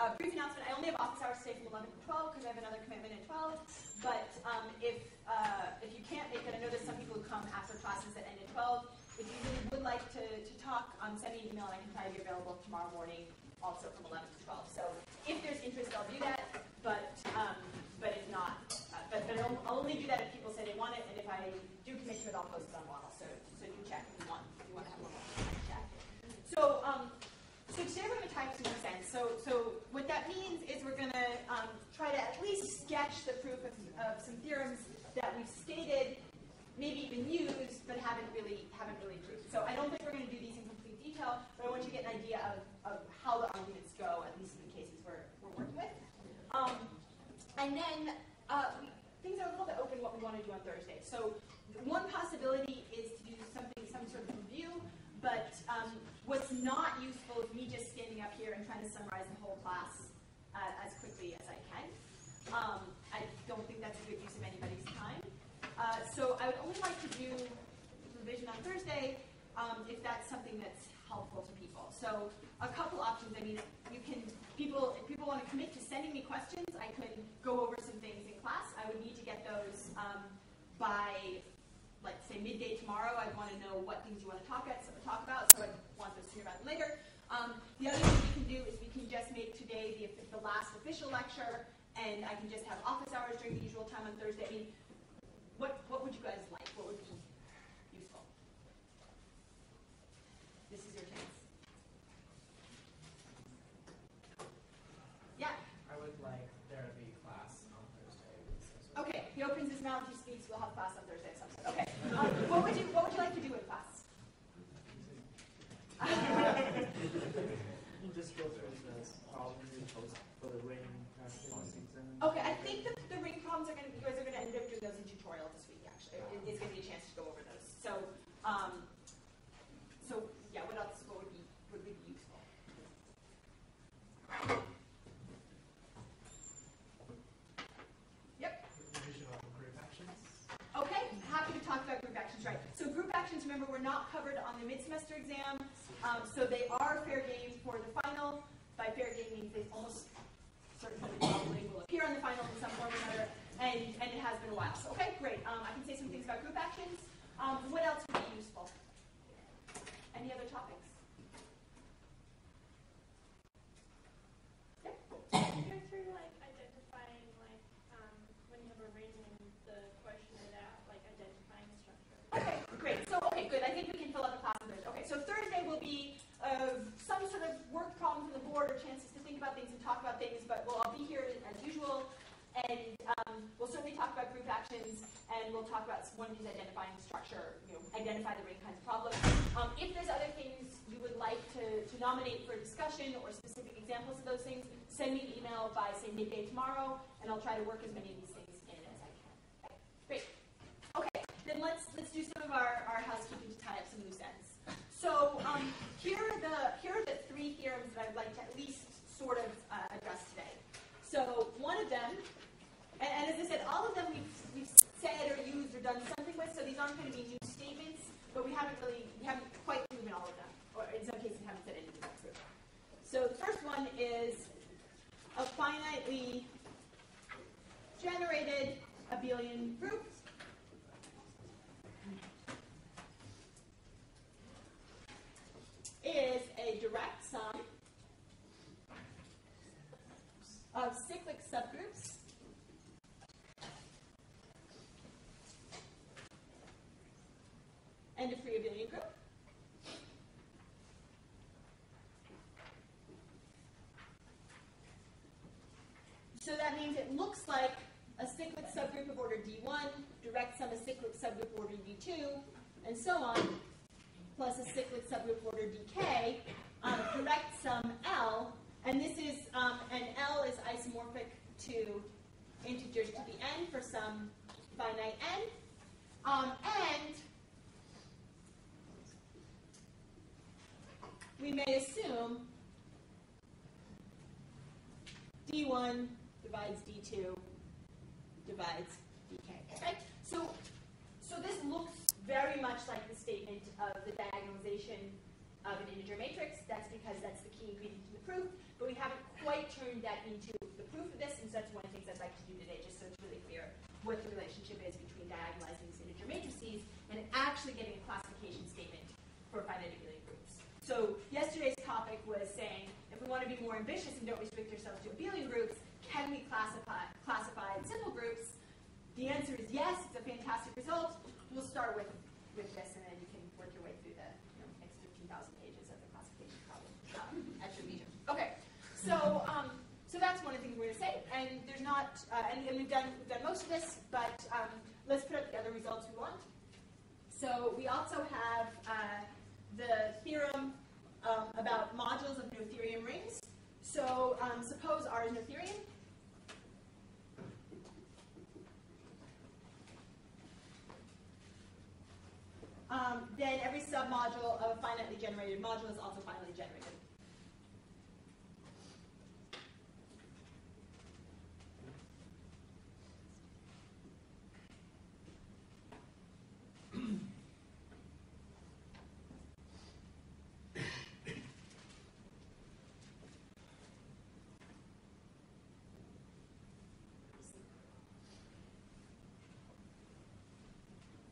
uh, brief announcement. I only have office hours today from 11 to 12 because I have another commitment at 12. But um, if uh, if you can't make it, I know there's some people who come after classes that end at 12. If you really would like to, to talk, um, send me an email and I can try to be available tomorrow morning, also from 11 to 12. So if there's interest, I'll do that. But um, but if not, uh, but, but I'll, I'll only do that if people say they want it, and if I do commit to it, I'll post it on Wattle. So so you check if you want if you want to have one more chat. So um, so today we're going to type some loose ends. So, so what that means is we're going to um, try to at least sketch the proof of, of, some theorems that we've stated, maybe even used, but haven't really haven't really proved. So I don't think we're going to do these in complete detail, but I want you to get an idea of, of how the arguments go, at least in the cases we're, we're working with. Um, and then uh, things are a little bit open what we want to do on Thursday. So one possibility is to do something, some sort of review, but um, what's not useful is me just standing up here and trying to summarize the whole class uh, as quickly as I can. Um, I don't think that's a good use of anybody's time. Uh, so I would only like to do revision on Thursday um, if that's something that's helpful to people. So a couple options. I mean, you can people if people want to commit to sending me questions, I could go over some things in class. I would need to get those um, by like say midday tomorrow, I'd want to know what things you want to talk at, talk about. So I want us to hear about later. Um, the other thing we can do is we can just make today the, the last official lecture, and I can just have office hours during the usual time on Thursday. I mean, what what would you guys like? What would be useful? This is your chance. Yeah. I would like there to be class on Thursday. Okay. He opens his mouth. He speaks. We'll have class on Thursday. Okay. Um, what would you What would you like to do in class? you just go through the problems you post for the ring Okay, I think the, the ring problems are going to, you guys are going to end up doing those in tutorial this week, actually. It, it's going to be a chance to go over those. So, um, so yeah, what else, what would be, would be useful? Yep. group actions. Okay, happy to talk about group actions, right. So group actions, remember, we're not covered on the mid-semester exam, um, so they are fair game for the final. By fair game means they almost certainly probably will appear on the final in some form or another, and, and it has been a while. So, okay, great. Um, I can say some things about group actions. Um, what else would be useful? Any other topics? Yep. Go through like identifying like um, when you have a ring and the question it out, like identifying structure. Okay, great. So, okay, good. I think we can fill out the class with Okay, so Thursday will be uh, some sort of work problem from the board or chances to think about things and talk about things, but we'll all be here as usual. And um, we'll certainly talk about group actions, and we'll talk about one of these identifying structure, you know, identify the ring kinds of problems. Um, if there's other things you would like to, to nominate for discussion or specific examples of those things, send me an email by, say, midday tomorrow, and I'll try to work as many of these things in as I can. Great. Okay, then let's let's do some of our, our housekeeping to tie up some loose ends. So um, here are the here are the three theorems that I'd like to at least sort of uh, address today. So one of them, and, and, as I said, all of them we've, we've said or used or done something with. So these aren't going to be new statements, but we haven't really we haven't quite proven all of them, or in some cases haven't said anything about proof. So the first one is a finitely generated abelian group is a direct sum of cyclic subgroups and a free abelian group. So that means it looks like a cyclic subgroup of order D1, direct sum a cyclic subgroup order D2, and so on, plus a cyclic subgroup of order dk, um, direct sum L, and this is, um, and L is isomorphic to integers to the n for some finite n. Um, and we may assume d1 divides d2 divides dk. Okay? So, so this looks very much like the statement of the diagonalization of an integer matrix. That's because that's the key ingredient in the proof, but we haven't quite turned that into the proof of this, and so that's one of the things I'd like to do today, just so it's really clear what the relationship is between diagonalizing integer matrices and actually getting a classification statement for finite abelian groups. So yesterday's topic was saying if we want to be more ambitious and don't restrict ourselves to abelian groups, can we classify classify simple groups? The answer is yes. It's a fantastic result. We'll start with with this, and then you can work your way through the you know, next 15,000 pages of the classification problem um, at your leisure. Okay, so um, so that's one of the things we're going to say, and there's not, uh, and, and we've done we've done most of this, but um, let's put up the other results we want. So we also have uh, the theorem um, about modules of Noetherian rings. So um, suppose R is Noetherian. Um, then every submodule of a finitely generated module is also finitely generated.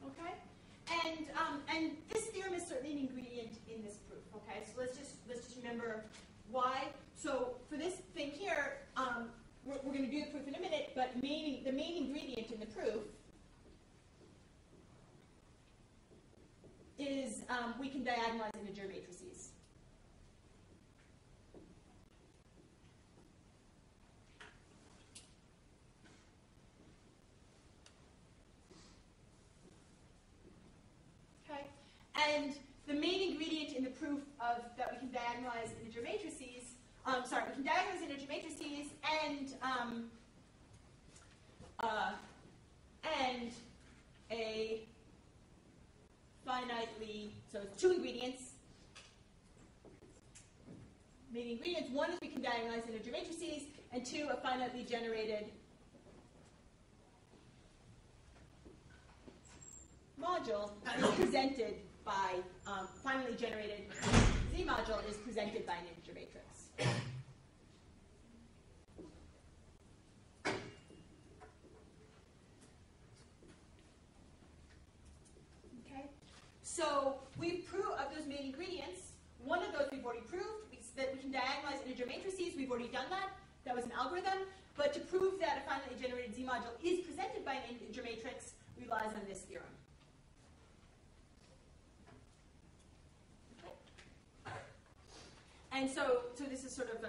Okay? And um, and this theorem is certainly an ingredient in this proof. Okay, so let's just let's just remember why. So for this thing here, um, we're, we're going to do the proof in a minute, but main, the main ingredient in the proof is um, we can diagonalize integer matrices. Okay? And the main ingredient in the proof of that we can diagonalize integer matrices, um, sorry, we can diagonalize integer matrices and um, uh, and a finitely, so it's two ingredients. Main ingredients, one is we can diagonalize integer matrices, and two, a finitely generated module is presented by, um, finitely generated Z module is presented by an integer matrix. Okay? So we prove of those main ingredients, one of those we've already proved, that we can diagonalize integer matrices, we've already done that. That was an algorithm. But to prove that a finitely generated Z module is presented by an integer matrix relies on this theorem. And so, so this is sort of uh,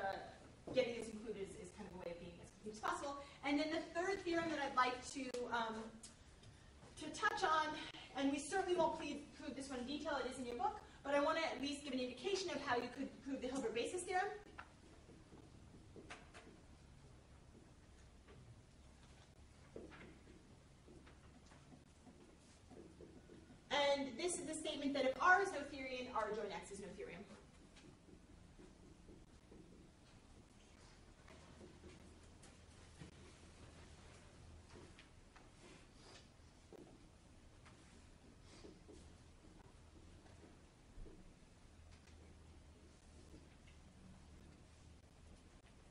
getting this included is, is kind of a way of being as complete as possible. And then the third theorem that I'd like to um, to touch on, and we certainly won't plead, prove this one in detail, it is in your book, but I want to at least give an indication of how you could prove the Hilbert basis theorem. And this is the statement that if R is Noetherian, R join X is Noetherian.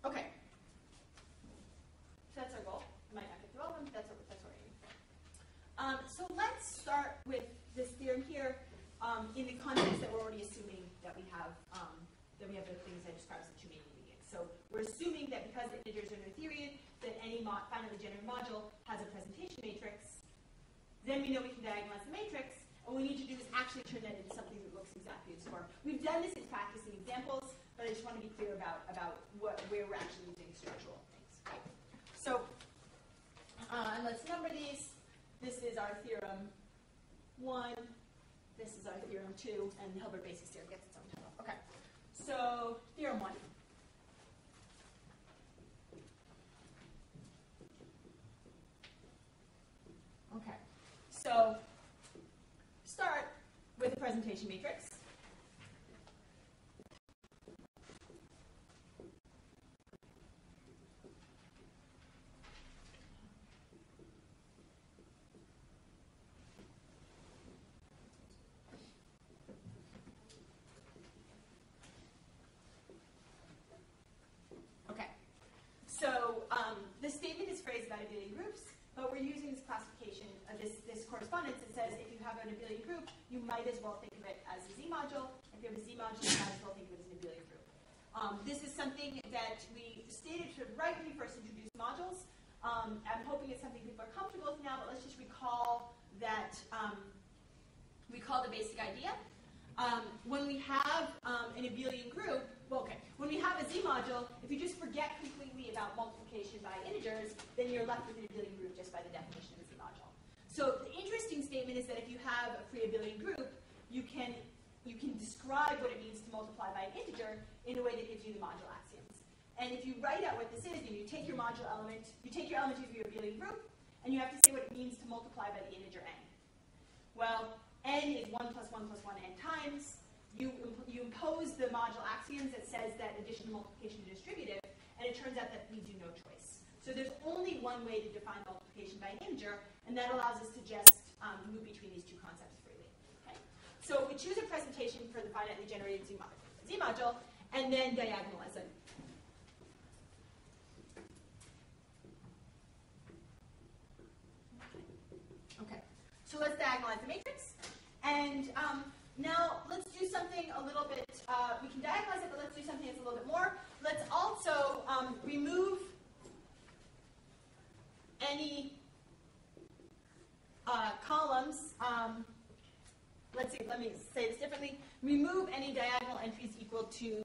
Okay. So that's our goal. Might not get through all of them, but that's our, that's our aim. Um, so let's start with this theorem here um, in the context that we're already assuming that we have um, that we have the things I described as the two main ingredients. So we're assuming that because the integers are Noetherian, that any finitely generated module has a presentation matrix. Then we know we can diagonalize the matrix, and what we need to do is actually turn that into something that looks exactly as form. We've done this in practice in examples, but I just want to be clear about, about what, where we're actually using structural things. So, uh, and let's number these. This is our theorem one. This is our theorem two, and the Hilbert basis theorem gets its own title. Okay. So, theorem one. Okay. So, start with a presentation matrix. Okay. have an abelian group, you might as well think of it as a Z module. If you have a Z module, you might as well think of it as an abelian group. Um, this is something that we stated sort of right when we first introduced modules. Um, I'm hoping it's something people are comfortable with now, but let's just recall that um, recall the basic idea. Um, when we have um, an abelian group, well, okay, when we have a Z module, if you just forget completely about multiplication by integers, then you're left with an abelian group just by the definition of a Z module. So the interesting statement is that if you have a free abelian group, you can you can describe what it means to multiply by an integer in a way that gives you the module axioms. And if you write out what this is, and you take your module element, you take your element of your abelian group, and you have to say what it means to multiply by the integer n. Well, n is 1 plus 1 plus 1 n times. You, you impose the module axioms that says that addition and multiplication are distributive, and it turns out that we do no choice. So there's only one way to define multiplication by an integer, and that allows us to just um, move between these two concepts freely. Okay? So we choose a presentation for the finitely generated Z module, Z module and then diagonalize it. Okay, so let's diagonalize the matrix. And um, now let's do something a little bit, uh, we can diagonalize it, but let's do something that's a little bit more. Let's also um, remove any uh, columns. Um, let's see, let me say this differently. Remove any diagonal entries equal to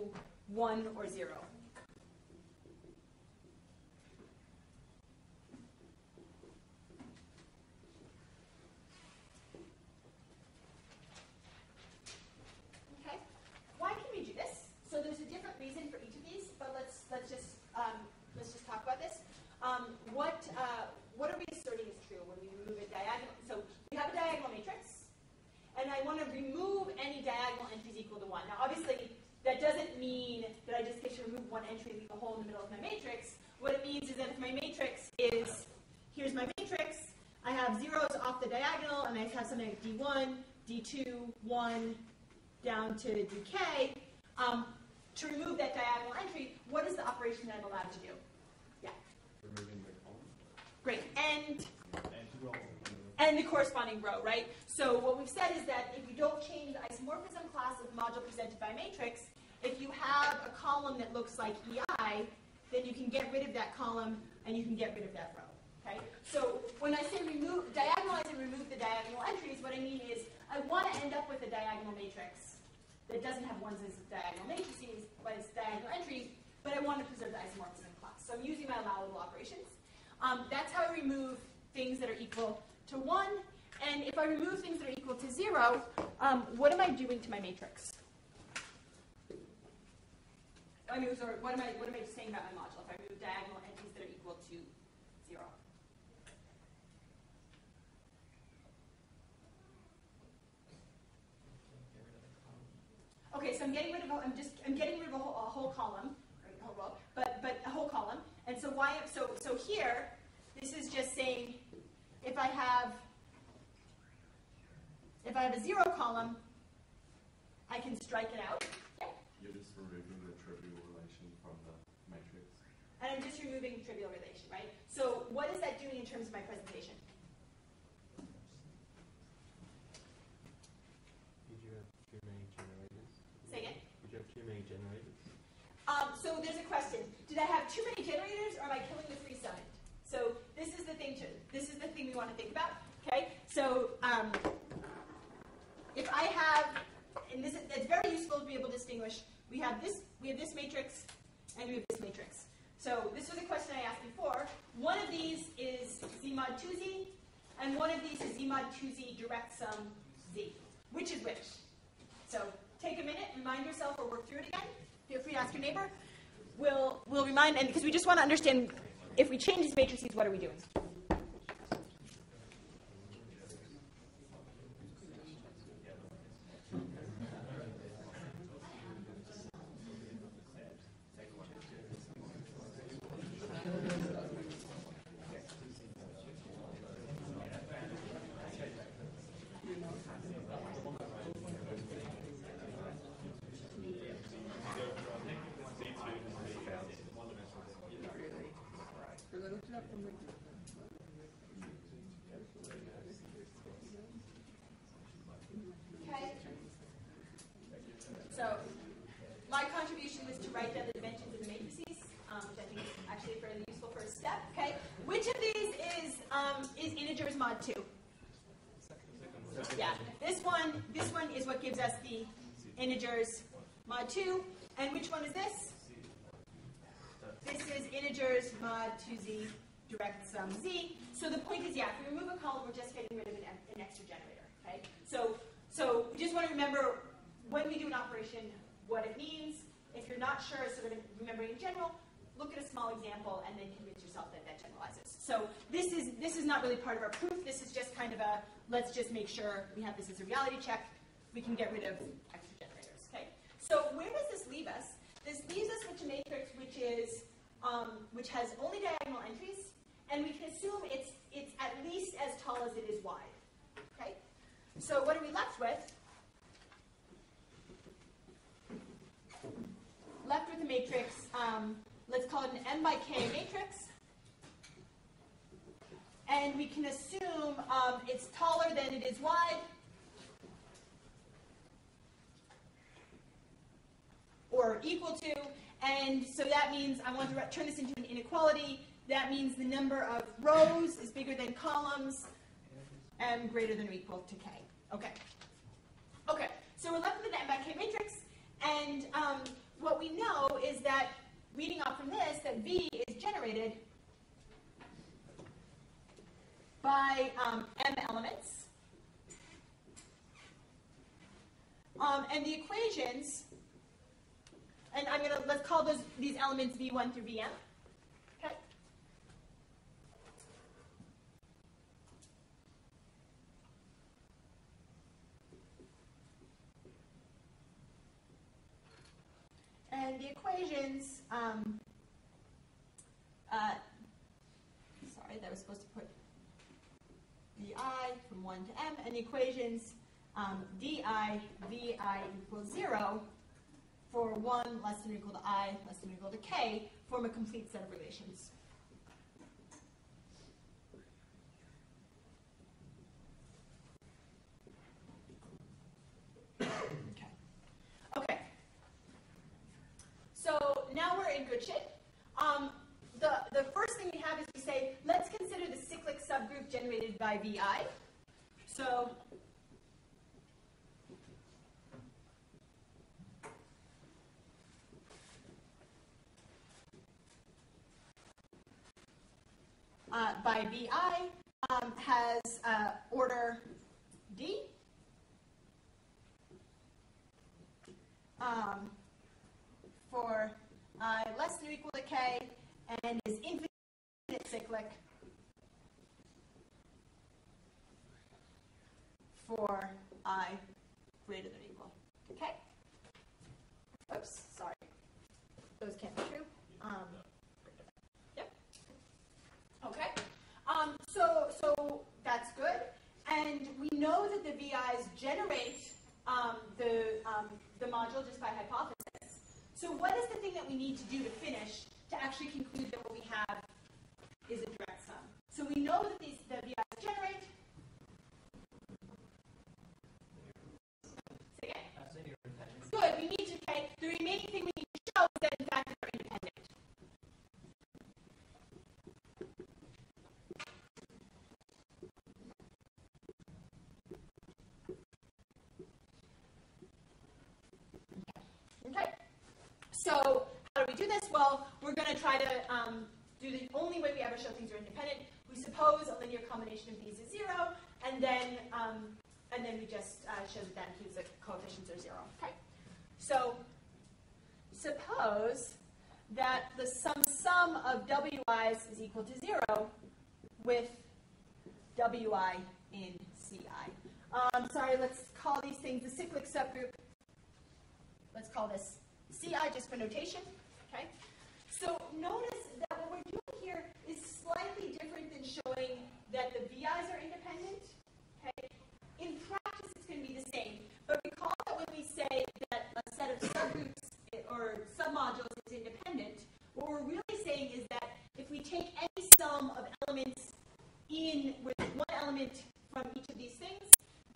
1 or 0. Okay. Why can we do this? So there's a different reason for each of these, but let's let's just um, let's just talk about this. Um, what uh, what are we asserting is true when we remove a diagonal? So we have a diagonal matrix, and I want to remove any diagonal entries equal to one. Now, obviously, that doesn't mean that I just get to remove one entry and leave a hole in the middle of my matrix. What it means is that if my matrix is here's my matrix, I have zeros off the diagonal, and I have something like d1, d2, 1, down to dk. Um, to remove that diagonal entry, what is the operation that I'm allowed to do? Yeah. Removing the column. Great. And And row. And the corresponding row, right? So what we've said is that if you don't change the isomorphism class of module presented by matrix, if you have a column that looks like EI, then you can get rid of that column and you can get rid of that row. Okay? So when I say remove, diagonalize and remove the diagonal entries, what I mean is I want to end up with a diagonal matrix that doesn't have ones as diagonal matrices, but it's diagonal entries, but I want to preserve the isomorphism class. So I'm using my allowable operations. Um, that's how I remove things that are equal to 1. And if I remove things that are equal to 0, um, what am I doing to my matrix? I mean, sorry, what am I, what am I saying about my module if I remove diagonal entries that are equal to 0? Okay, so I'm getting rid of, a- I'm just, I'm getting rid of a whole, a whole column, a whole row, but, but a whole column. And so why, so, so here, this is just saying, if I have, if I have a zero column, I can strike it out. Yeah. You're just removing the trivial relation from the matrix. And I'm just removing trivial relation, right? So what is that doing in terms of my presentation? Did you have too many generators? Say again? Did you have too many generators? Um, so there's a question. Did I have too many generators or am I killing the free summand? So this is the thing to, this is the thing we want to think about. Okay? So um, if I have, and this is, it's very useful to be able to distinguish, we have this, we have this matrix, and we have this matrix. So this was a question I asked before. One of these is Z mod 2Z, and one of these is Z mod 2Z direct sum Z. Which is which? So take a minute, remind yourself, or work through it again. Feel free to ask your neighbor. We'll, we'll remind, and because we just want to understand if we change these matrices, what are we doing? Integers mod 2. And which one is this? This is integers mod 2z direct sum z. So the point is, yeah, if we remove a column, we're just getting rid of an, an extra generator. Okay. So so you just want to remember when we do an operation what it means. If you're not sure, sort of remembering in general, look at a small example and then convince yourself that that generalizes. So this is this is not really part of our proof. This is just kind of a let's just make sure we have this as a reality check. We can get rid of. So where does this leave us? This leaves us with a matrix which is um, which has only diagonal entries, and we can assume it's it's at least as tall as it is wide. Okay. So what are we left with? Left with a matrix. Um, let's call it an m by k matrix. And we can assume um, it's taller than it is wide. Or equal to. And so that means I want to turn this into an inequality. That means the number of rows is bigger than columns, m greater than or equal to k. Okay. Okay, so we're left with an m by k matrix. And um, what we know is that, reading off from this, that V is generated by um, m elements. Um, and the equations, and I'm going to, let's call those, these elements V1 through Vm. Okay? And the equations, um, uh, sorry, that was supposed to put vi from 1 to m, and the equations um, di vi equals 0 for 1 less than or equal to i less than or equal to k form a complete set of relations. Okay. So now we're in good shape. Um, the, the first thing we have is we say, let's consider the cyclic subgroup generated by VI. So uh, um, has uh, order D. Um, for i less than or equal to k and is infinite cyclic for i greater than or equal to k. Oops, sorry. Those can't be true. Um, yep. Okay. Um, so, so that's good. And we know that the VIs generate um, the, um, the module just by hypothesis. So what is the thing that we need to do to finish to actually conclude that what we have is a direct sum? So we know that these the VIs generate. Say again. Good. We need to okay. The remaining thing we need to show is that in fact they're independent. So how do we do this? Well, we're going to try to um, do the only way we ever show things are independent. We suppose a linear combination of these is zero, and then um, and then we just uh, show that that includes the coefficients are zero. Okay. So suppose that the sum sum of wi's is equal to zero with wi in ci. Um, sorry, let's call these things the cyclic subgroup. Let's call this ci just for notation. Okay. So notice that what we're doing here is slightly different than showing that the VIs are independent. Okay. In practice, it's going to be the same. But recall that when we say that a set of subgroups or submodules is independent, what we're really saying is that if we take any sum of elements in with one element from each of these things,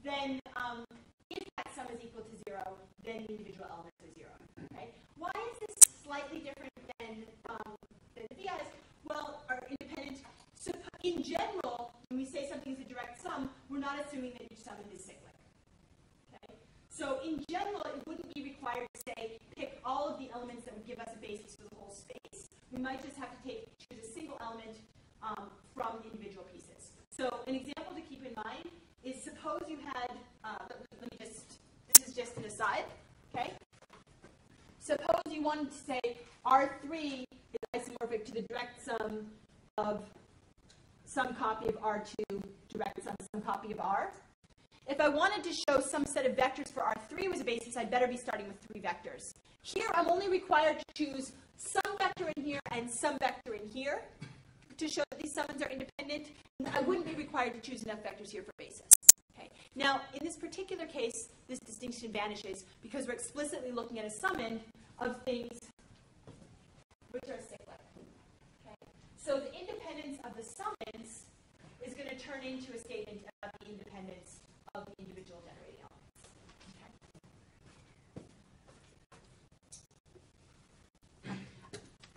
then um, if that sum is equal to zero, then the individual elements are zero. Okay? Why is this slightly different than um, than the VIs? Well, are independent. So in general, when we say something is a direct So in general, it wouldn't be required to say pick all of the elements that would give us a basis for the whole space. We might just have to take choose a single element um, from individual pieces. So an example to keep in mind is suppose you had, uh, let, let me just, this is just an aside, okay? Suppose you wanted to say R3 is isomorphic to the direct sum of some of R2 direct sum some copy of R. If I wanted to show some set of vectors for R3 was a basis, I'd better be starting with three vectors. Here, I'm only required to choose some vector in here and some vector in here to show that these summands are independent. I wouldn't be required to choose enough vectors here for basis. Okay. Now, in this particular case, this distinction vanishes because we're explicitly looking at a summand of things which are cyclic. Okay. So the independence of the summands is going to turn into a statement about the independence of the individual generating elements. Okay.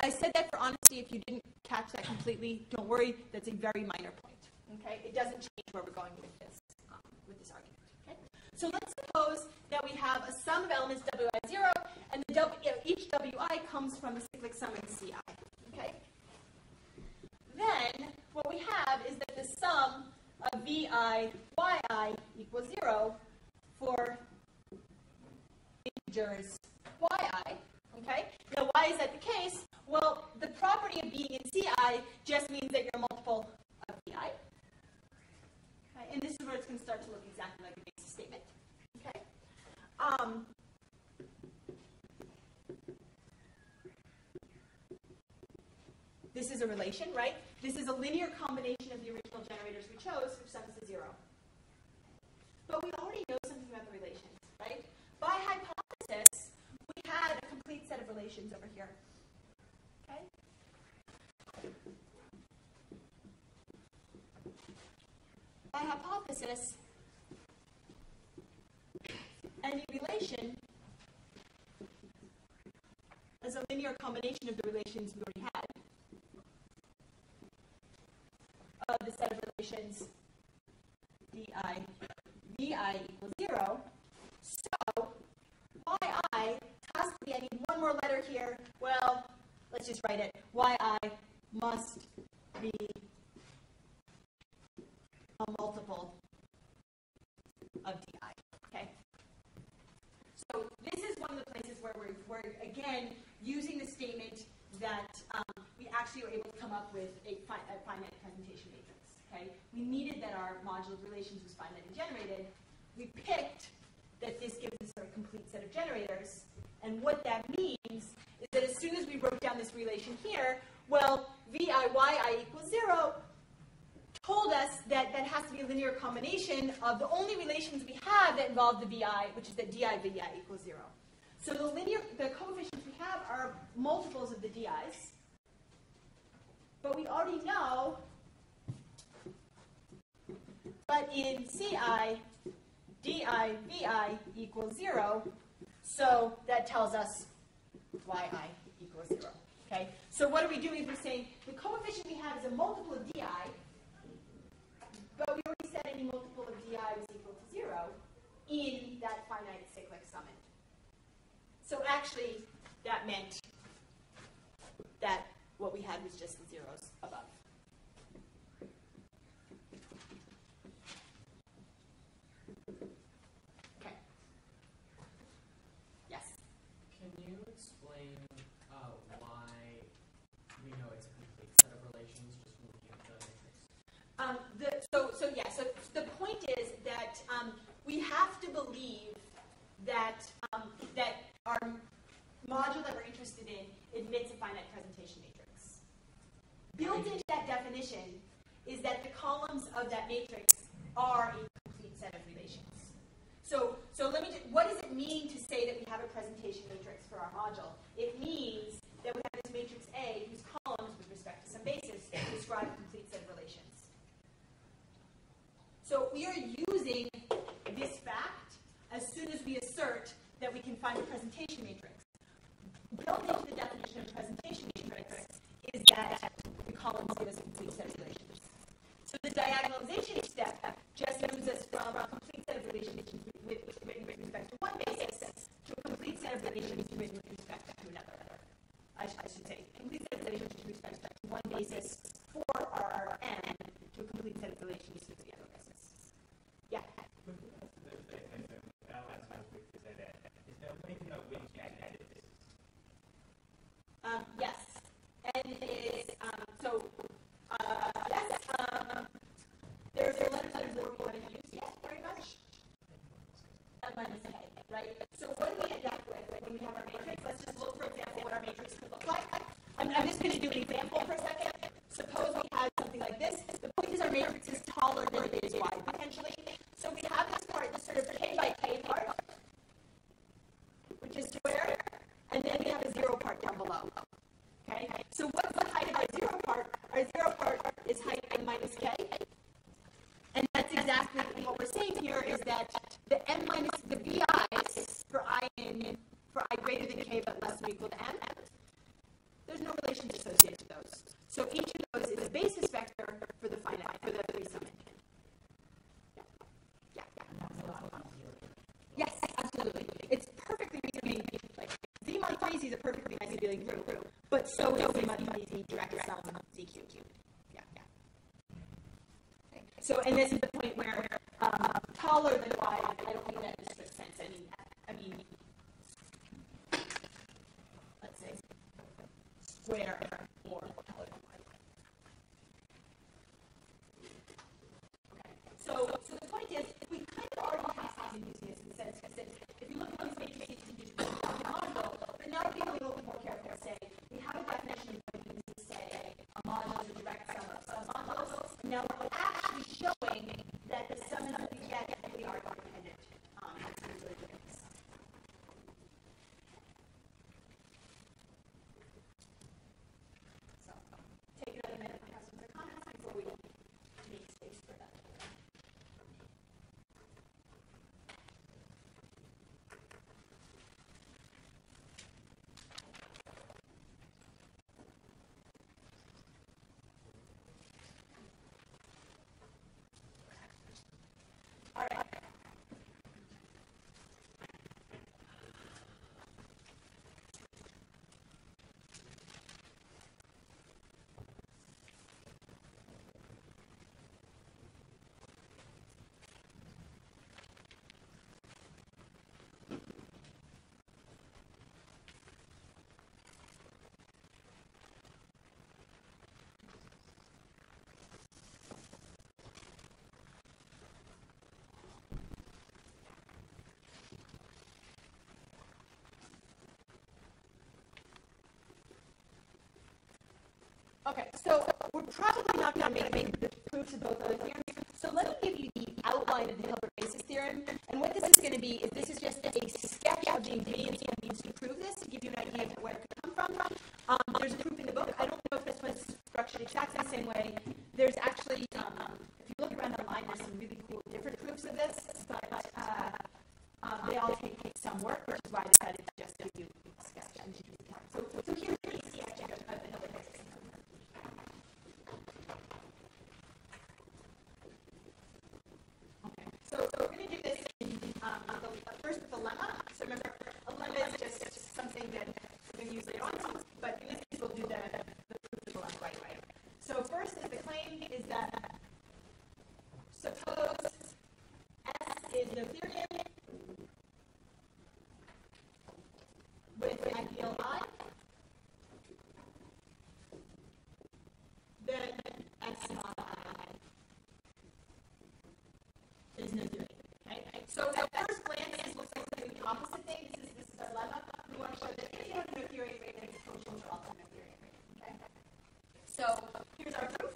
I said that for honesty. If you didn't catch that completely, don't worry. That's a very minor point. Okay, it doesn't change where we're going with this um, with this argument. Okay, so let's suppose that we have a sum of elements wi zero, and the w, each wi comes from the cyclic summand ci. Okay. Then what we have is that the sum vi yi equals zero for integers yi. Okay. Now why is that the case? Well, the property of being in ci just means that you're a multiple of vi. Okay. And this is where it's going to start to look exactly like a basis statement. Okay. Um, this is a relation, right? This is a linear combination of the original generators we chose, which sums to zero. But we already know something about the relations, right? By hypothesis, we had a complete set of relations over here. Okay? By hypothesis, any relation is a linear combination of the relations we already had. Of the set of relations di vi equals zero. So yi has to be, I need one more letter here. Well, let's just write it. yi must be a multiple of di. Okay? So this is one of the places where we're, we're again, using the statement that um, we actually were able to come up with a, fi- a finite presentation matrix. Okay? We needed that our module of relations was finitely generated. We picked that this gives us a complete set of generators. And what that means is that as soon as we wrote down this relation here, well, vi yi equals zero told us that that has to be a linear combination of the only relations we have that involve the vi, which is that di vi equals zero. So the linear, the coefficients we have are multiples of the di's, but we already know. But in ci, di vi equals zero, so that tells us yi equals zero. Okay. So what are we doing? We're saying the coefficient we have is a multiple of di, but we already said any multiple of di was equal to zero in that finite cyclic summand. So actually, that meant that what we had was just the zeros above. Okay. Yes. Can you explain uh, why we know it's a complete set of relations just from looking at the matrix? Um, the, so, so yeah, so the point is that um, we have to believe that, um, that our module that we're interested in admits a finite presentation matrix. Built into that definition is that the columns of that matrix are a complete set of relations. So, so let me. What does it mean to say that we have a presentation matrix for our module? It means So, uh, yes, um, there's, there are letters that we haven't used yet very much. That right? greater than k but less than or equal to m, there's no relations associated to those. So each of those is a basis vector for the finite, for the free summand. Yeah, yeah, yeah. Yes, absolutely. It's perfectly reasonable. Like, Z mod is a perfectly reasonable like. But so is Z mod phi Z direct sum ZQ. Yeah, yeah. Okay. So, and this is the point where um, taller than y, I don't mean that where Okay, so we're probably not going to make, make the proof to both other theorems. So let me give you the outline of the Hilbert basis theorem. And what this is going to be is this is just a sketch of the invariance So at first glance, this looks like the opposite thing. This is this is our lemma. We want to show that if you any ordinary theory rate is functional to alternate theory rate. Okay? So here's our proof.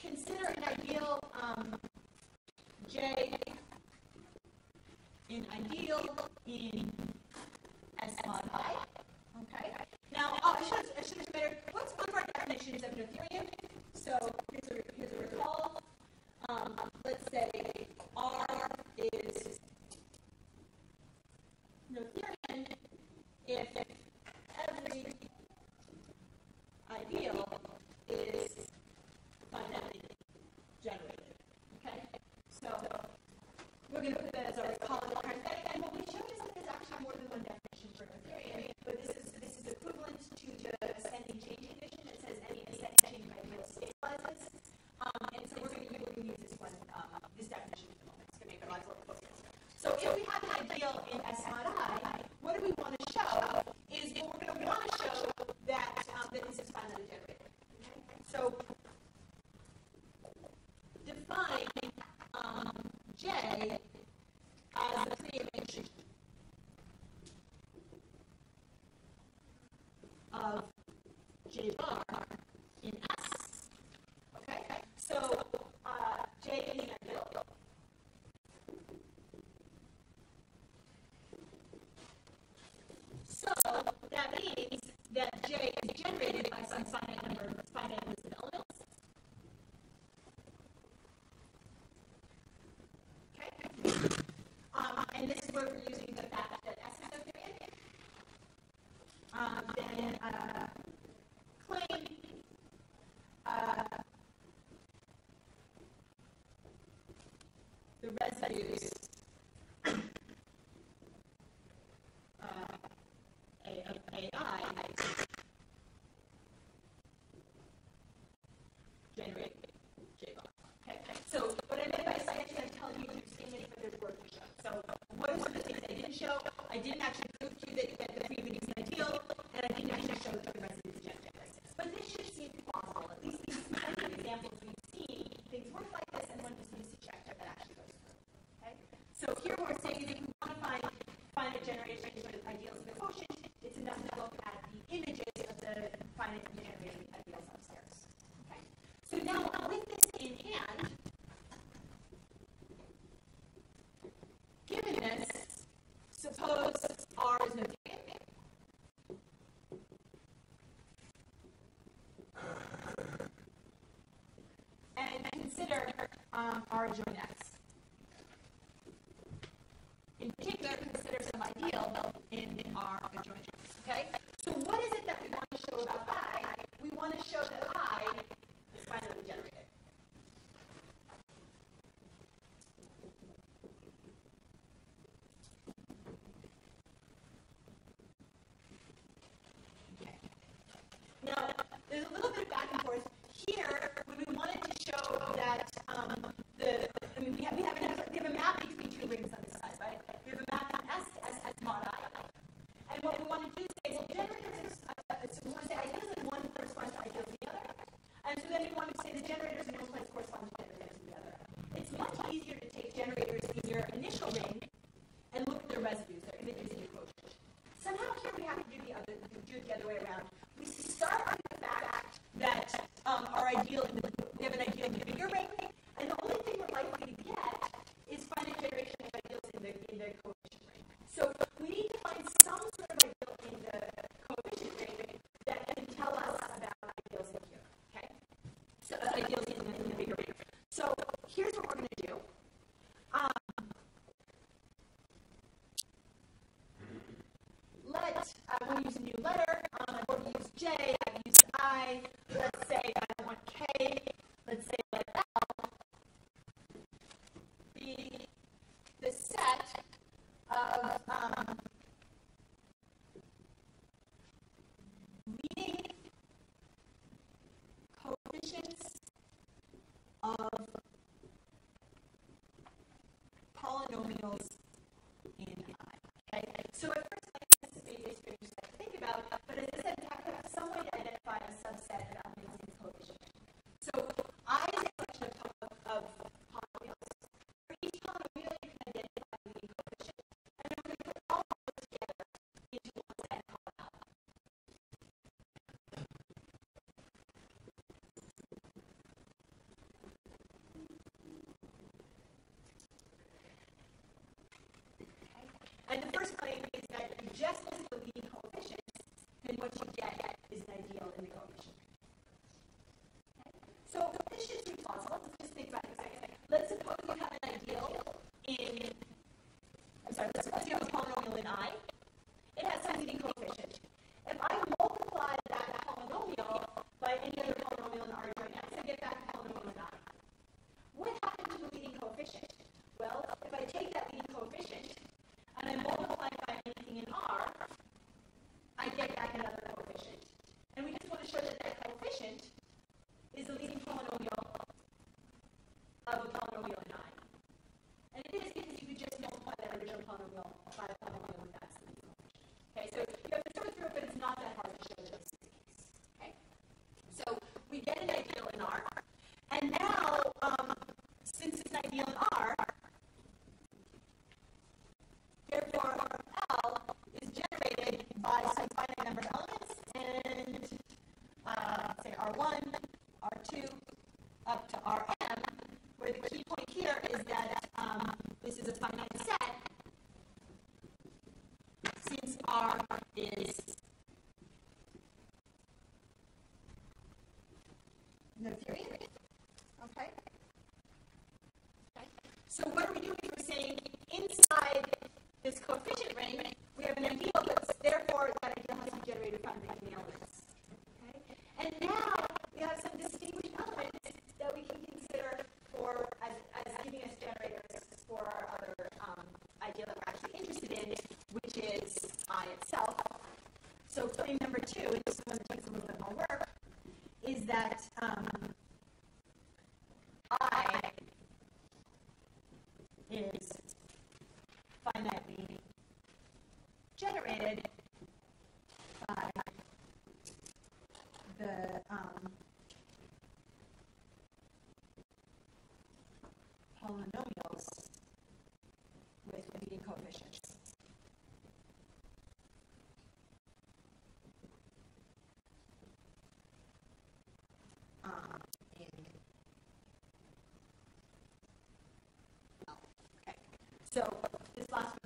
Consider an ideal um, J in ideal in So using the fact that essence of their image. Um, then uh, claim. Uh, the residues didn't actually um, are joint X. In particular, consider some ideal in, our R joint X, okay? So at first glance, this is maybe a strange thing to think about, but as I said, we have to have some way to identify a subset of alveoles in. So I is a collection of, of, of polynomials. For each polynomial, you can identify the mean coefficient, and then we put all of those together into one set And the first claim just as this with coefficients, then what you get is an ideal in the coefficient. coefficients. Um, well, okay. So this last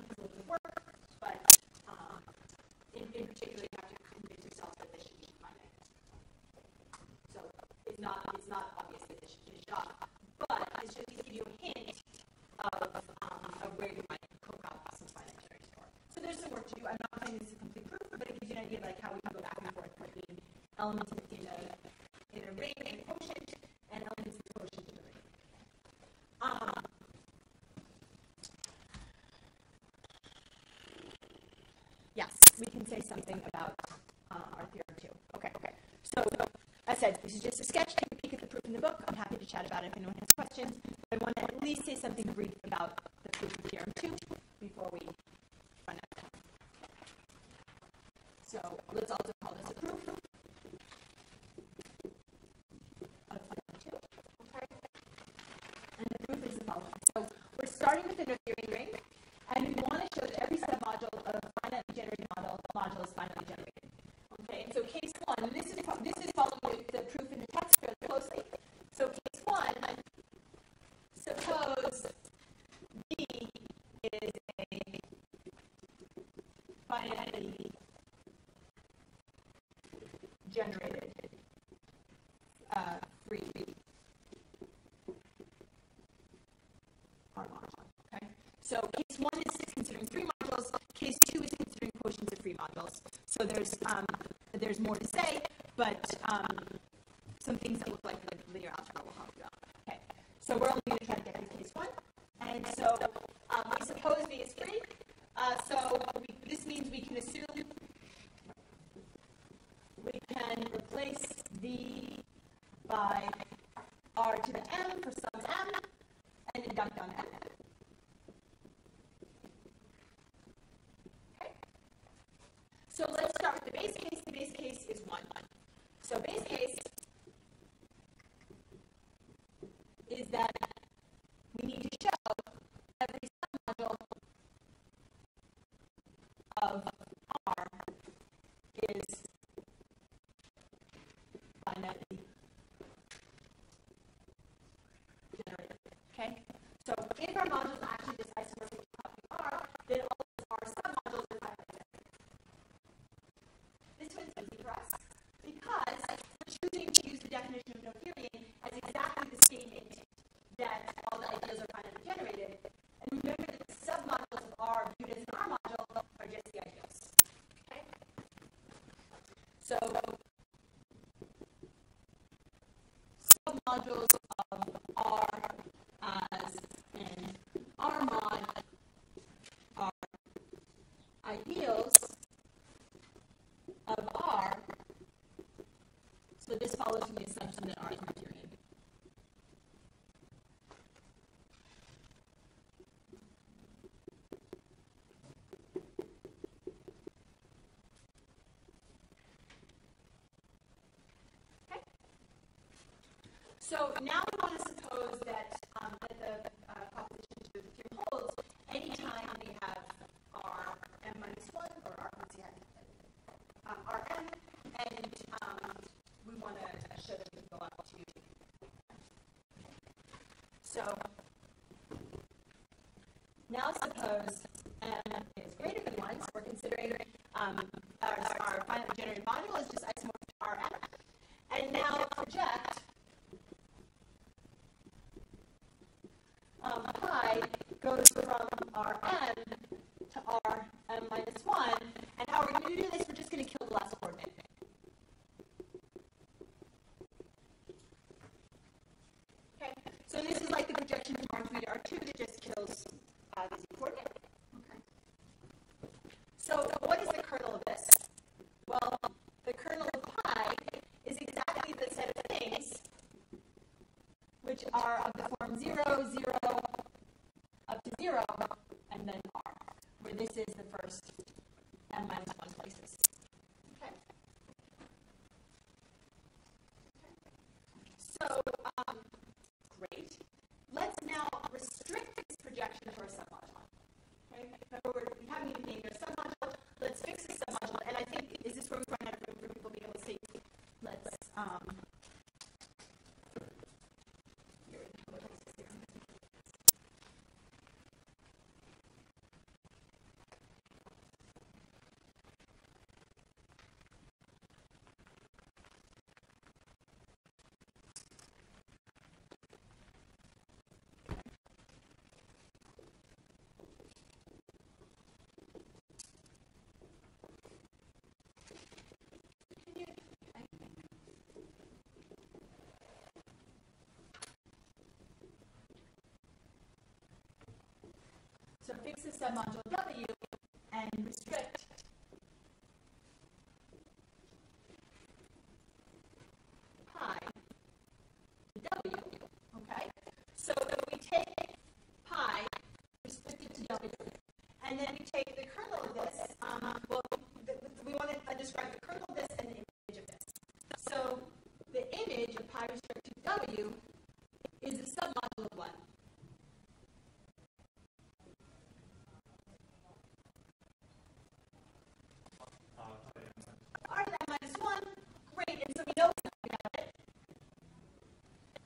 like how we can go back and forth between elements within a, in a ring and quotient and elements of the quotient in the ring. Um, yes, we can say something about uh, our theorem too. Okay, okay. So, so I said this is just a sketch. Take a peek at the proof in the book. I'm happy to chat about it if anyone has questions. But I want to at least say something brief generated uh, free are. Okay? So case one is considering free modules, case two is considering quotients of free modules. So there's um, there's more to say, but um, modules always the assumption that our. Suppose m is greater than one, so we're considering um, our, our finitely generated module is just isomorphic to rm, and now project um, pi goes from Rm to Rm minus 1. And how we're going to do this, we're just going to kill the last coordinate. Okay, so this is like the projection from R3 to R2 that just kills uh, the z coordinate. Okay. So what is the kernel of this? Well, the kernel of pi is exactly the set of things which are of the form 0, 0, up to 0, and then r, where this is the first m minus 1 places. Okay. So, um, great. Let's now restrict this projection to a submodule. Okay? Remember, we haven't even named a submodule. Let's fix the submodule, and I think, is this where we run out of room for people to be able to see? Let's, um, here we go. What is this here? Can you- So fix the submodule W and restrict pi to W. Okay? So if we take pi, restrict it to W, and then we take the kernel of this, um, well, th- we want to uh, describe the kernel of this and the image of this. So the image of pi restrict to W is the submodule of what? r to the n minus 1, great, and so we know it's coming out of it.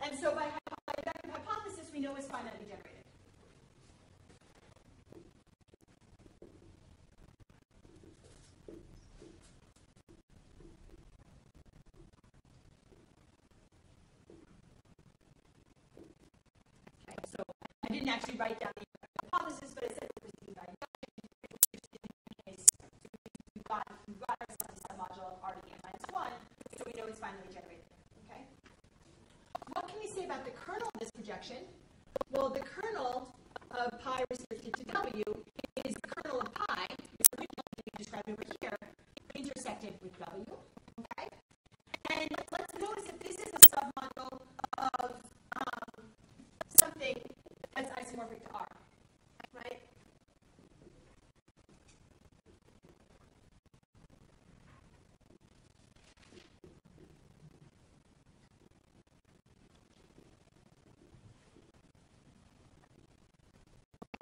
And so by, hy- by inductive hypothesis, we know it's finitely generated. Okay, so I didn't actually write down the hypothesis, but I said it was the case we've got, we've got ourselves a submodule of R to the n minus 1, so we know it's finitely generated. Okay? What can we say about the kernel of this projection? Well, the kernel of pi restricted to W is the kernel of pi, the original thing described over here, intersected with W. Okay? And let's notice that this is a submodule of um, something that's isomorphic to R. Right?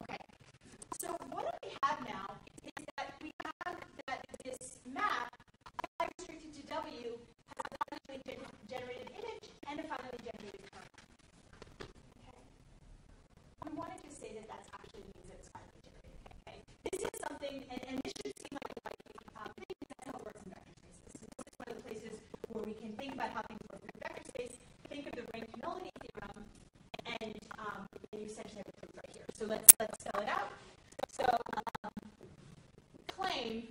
Okay. So what we have now is that we have that this map, I restricted to W, has a finitely gen- generated image and a finitely generated kernel. Okay. We wanted to say that that's actually means that it's finitely generated. Okay. This is something, and, and this should seem like a um, thing, because that's how it works in vector spaces. This is one of the places where we can think about how things work in vector space. Think of the rank nullity theorem, and um, and you essentially have a proof right here. So let's let's spell it out. So um, claim.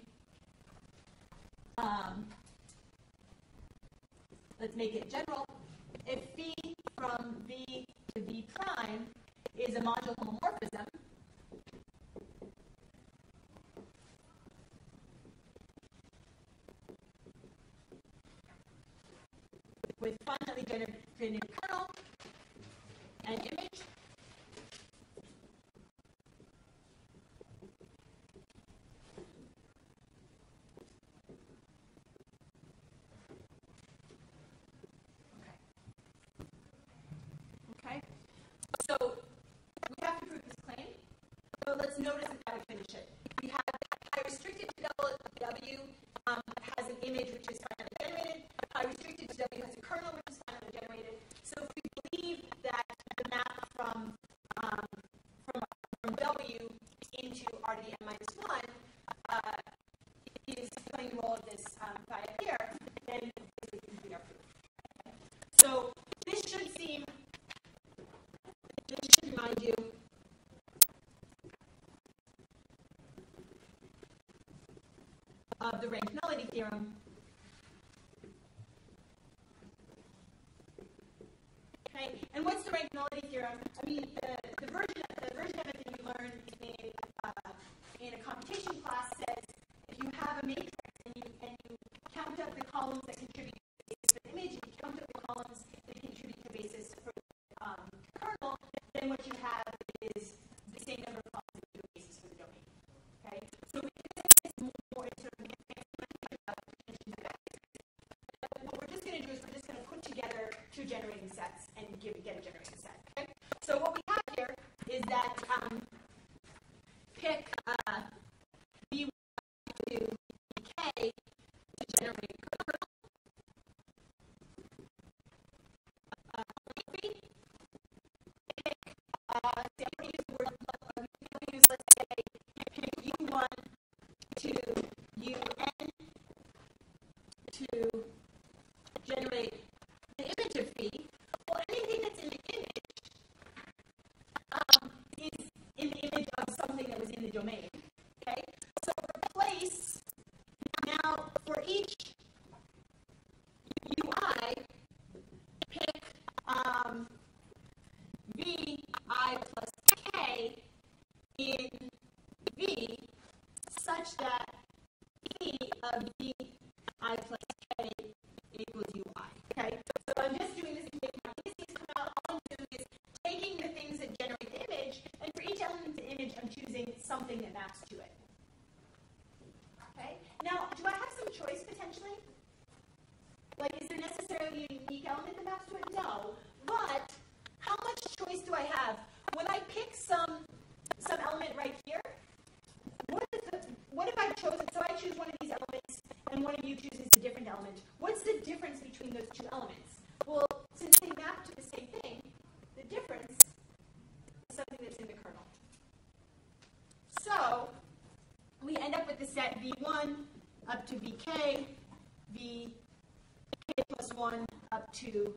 Um, let's make it general. If phi from V to V prime is a module homomorphism, with finitely generated minus 1 uh, is going to all this um, here, then this would our proof. So this should seem, this should remind you of the rank nullity theorem. problems that contribute 很简单。to